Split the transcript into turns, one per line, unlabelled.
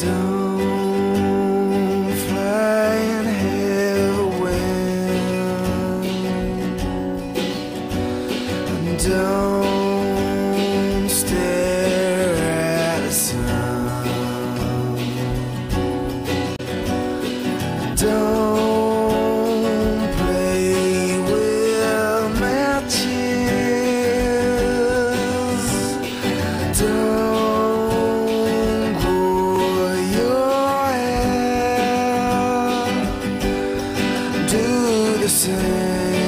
don't do the same.